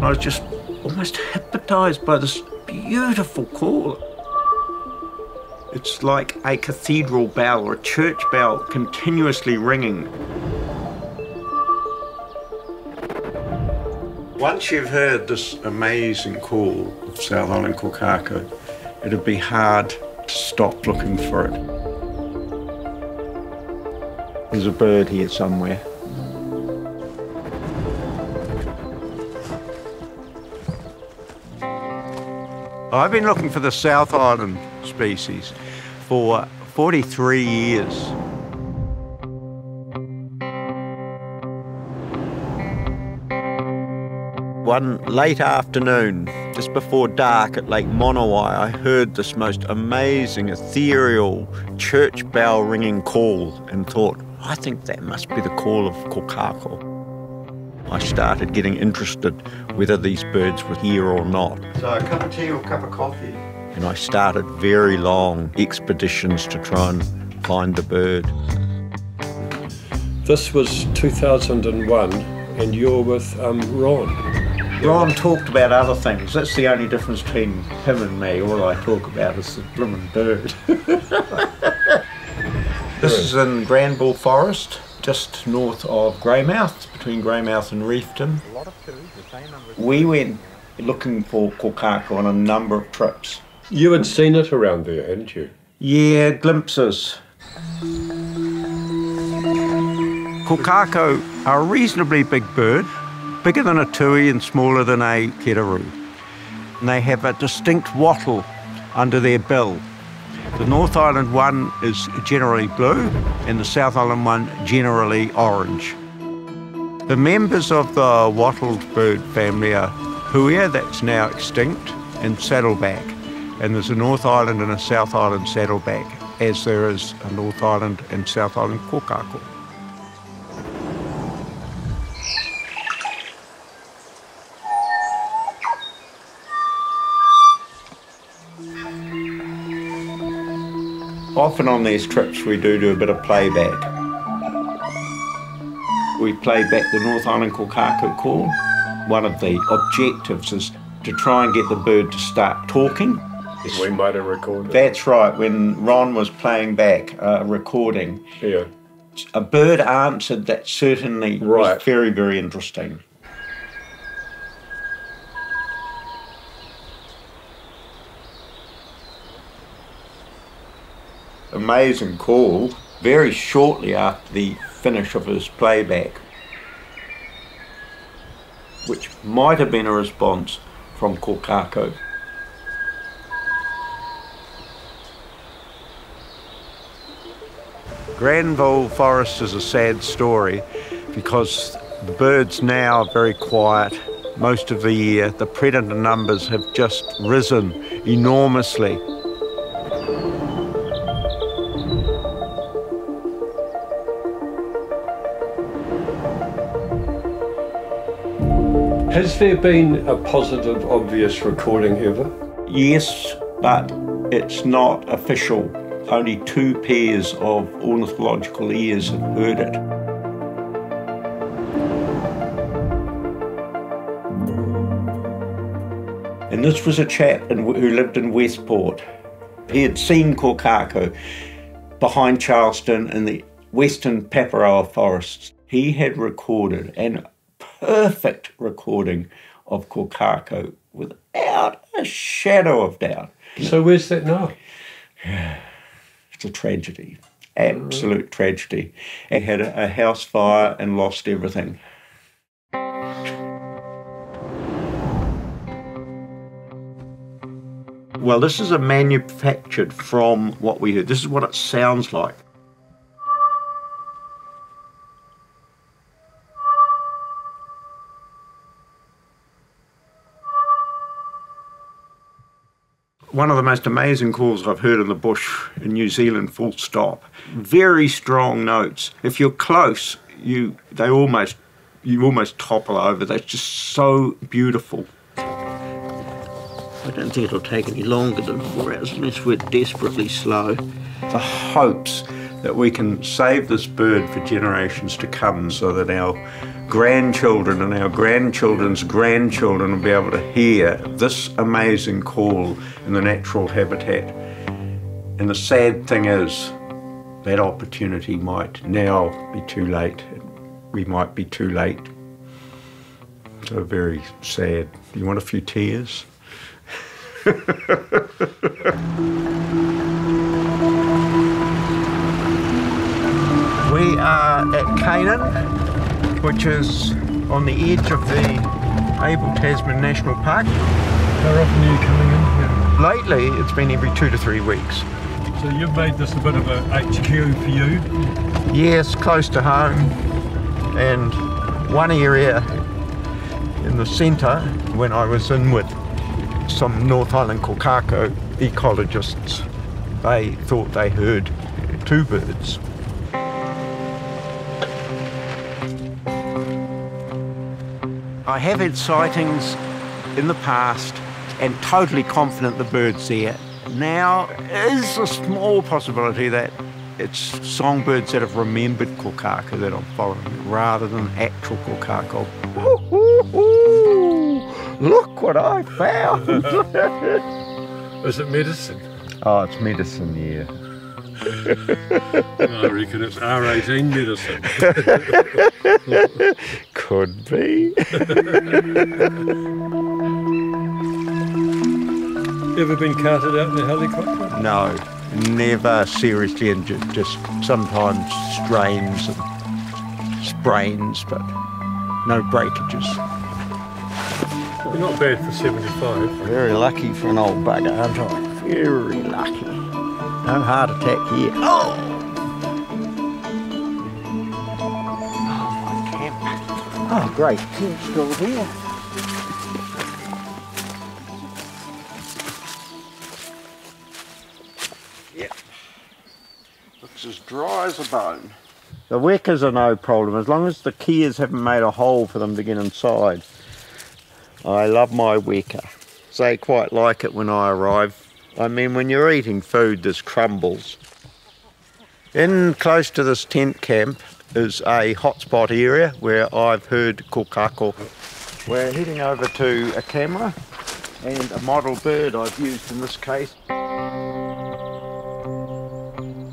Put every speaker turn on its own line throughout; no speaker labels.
And I was just almost hypnotized by this beautiful call. It's like a cathedral bell or a church bell continuously ringing. Once you've heard this amazing call of South Island kokako, it'd be hard to stop looking for it. There's a bird here somewhere. I've been looking for the South Island species for 43 years. One late afternoon, just before dark at Lake Monowai, I heard this most amazing, ethereal church bell ringing call and thought, I think that must be the call of kokako. I started getting interested whether these birds were here or not. So a cup of tea or a cup of coffee? And I started very long expeditions to try and find the bird.
This was 2001 and you're with um, Ron.
Ron talked about other things. That's the only difference between him and me. All I talk about is the blooming bird. this is in Granville Forest just north of Greymouth, between Greymouth and Reefton. We went looking for kokako on a number of trips.
You had seen it around there, hadn't you?
Yeah, glimpses. Kokako are a reasonably big bird, bigger than a tui and smaller than a kereru. And they have a distinct wattle under their bill the North Island one is generally blue and the South Island one generally orange. The members of the wattled bird family are huia, that's now extinct, and saddleback. And there's a North Island and a South Island saddleback, as there is a North Island and South Island kokako. Often on these trips we do do a bit of playback. We play back the North Island kokako call. One of the objectives is to try and get the bird to start talking.
We might have recorded.
That's right. When Ron was playing back a recording,
yeah.
a bird answered that certainly
right.
was very, very interesting. Amazing call very shortly after the finish of his playback, which might have been a response from Kokako. Granville Forest is a sad story because the birds now are very quiet. Most of the year, the predator numbers have just risen enormously.
Has there been a positive, obvious recording ever?
Yes, but it's not official. Only two pairs of ornithological ears have heard it. And this was a chap in, who lived in Westport. He had seen kokako behind Charleston in the western Paparoa forests. He had recorded and perfect recording of Kokako without a shadow of doubt.
So where's that now?
It's a tragedy, absolute mm. tragedy. He had a, a house fire and lost everything. Well, this is a manufactured from what we heard. This is what it sounds like. One of the most amazing calls I've heard in the bush in New Zealand, full stop. Very strong notes. If you're close, you they almost you almost topple over. That's just so beautiful. I don't think it'll take any longer than four hours unless we're desperately slow. The hopes that we can save this bird for generations to come so that our grandchildren and our grandchildren's grandchildren will be able to hear this amazing call in the natural habitat. And the sad thing is, that opportunity might now be too late. We might be too late. So very sad. You want a few tears? we are at Canaan, which is on the edge of the Abel Tasman National Park.
How often are you coming in here?
Lately, it's been every two to three weeks.
So you've made this a bit of a HQ for you.
Yes, close to home, and one area in the centre when I was in with some North Island Kokako ecologists, they thought they heard two birds. I have had sightings in the past and totally confident the bird's there. Now, is a small possibility that it's songbirds that have remembered Kokako that I'm following rather than actual Kokako. Look what I found!
Is it medicine?
oh, it's medicine, yeah.
I reckon it's R18 medicine.
Could be.
Ever been carted out in a helicopter?
No, never seriously injured, just sometimes strains and sprains, but no breakages.
You're not bad for 75.
Very lucky for an old bugger, aren't I? Very lucky. No heart attack here. Oh! Oh, Oh, great. Still here. Yep. Looks as dry as a bone. The wekas are no problem, as long as the keys haven't made a hole for them to get inside. I love my weka. They quite like it when I arrive. I mean, when you're eating food, there's crumbles. In close to this tent camp is a hotspot area where I've heard kokako. We're heading over to a camera and a model bird I've used in this case.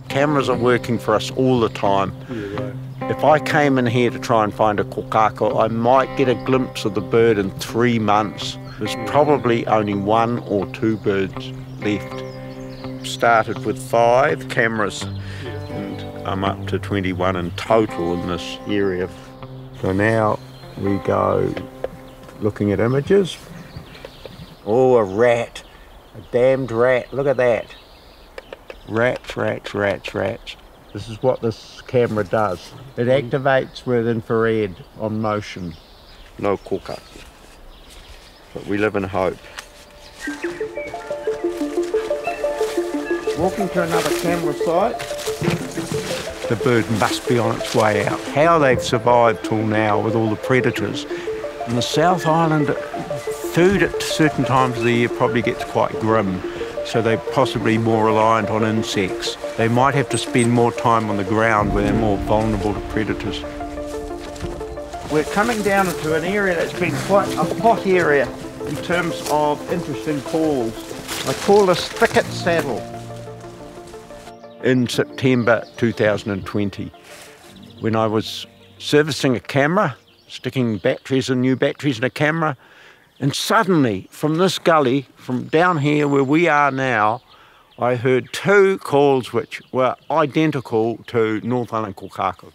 Cameras are working for us all the time.
Yeah, right.
If I came in here to try and find a kokako, I might get a glimpse of the bird in three months. There's probably only one or two birds left. Started with five cameras I'm up to 21 in total in this area. So now we go looking at images. Oh, a rat. A damned rat. Look at that. Rats, rats, rats, rats. This is what this camera does. It activates with infrared on motion. No cooker. But we live in hope. Walking to another camera site. The bird must be on its way out. How they've survived till now with all the predators. In the South Island, food at certain times of the year probably gets quite grim, so they're possibly more reliant on insects. They might have to spend more time on the ground where they're more vulnerable to predators. We're coming down into an area that's been quite a hot area in terms of interesting calls. I call this thicket saddle. In September 2020, when I was servicing a camera, sticking batteries and new batteries in a camera, and suddenly from this gully, from down here where we are now, I heard two calls which were identical to North Island Kokako.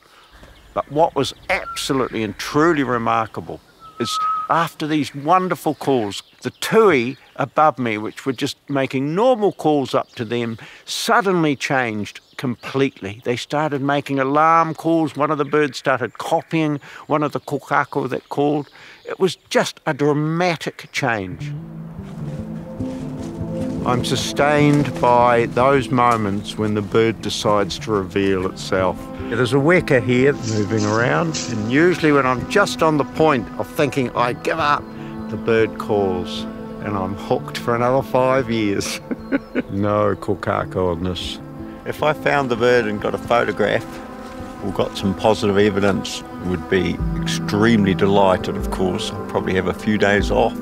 But what was absolutely and truly remarkable is after these wonderful calls, the tui above me, which were just making normal calls up to them, suddenly changed completely. They started making alarm calls. One of the birds started copying one of the kokako that called. It was just a dramatic change. I'm sustained by those moments when the bird decides to reveal itself. There's a weka here moving around, and usually when I'm just on the point of thinking I give up, the bird calls, and I'm hooked for another five years. no kokako on this. If I found the bird and got a photograph, we've got some positive evidence, would be extremely delighted, of course. I'll probably have a few days off.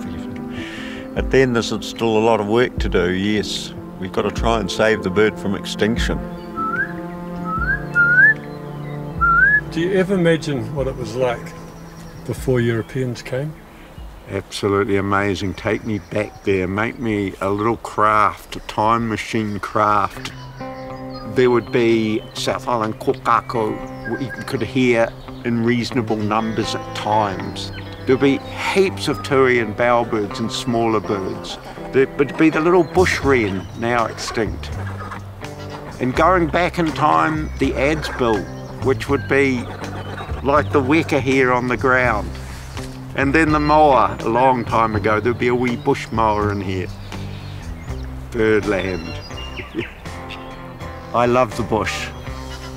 But then there's still a lot of work to do, yes. We've got to try and save the bird from extinction.
Do you ever imagine what it was like before Europeans came?
Absolutely amazing. Take me back there, make me a little craft, a time machine craft. There would be South Island kokako, you could hear in reasonable numbers at times. There'd be heaps of tui and bellbirds and smaller birds. There would be the little bush wren, now extinct. And going back in time, the adze bill which would be like the weka here on the ground. And then the moa, a long time ago, there'd be a wee bush moa in here. Birdland. I love the bush.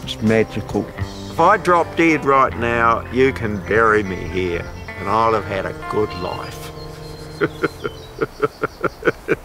It's magical. If I drop dead right now, you can bury me here, and I'll have had a good life.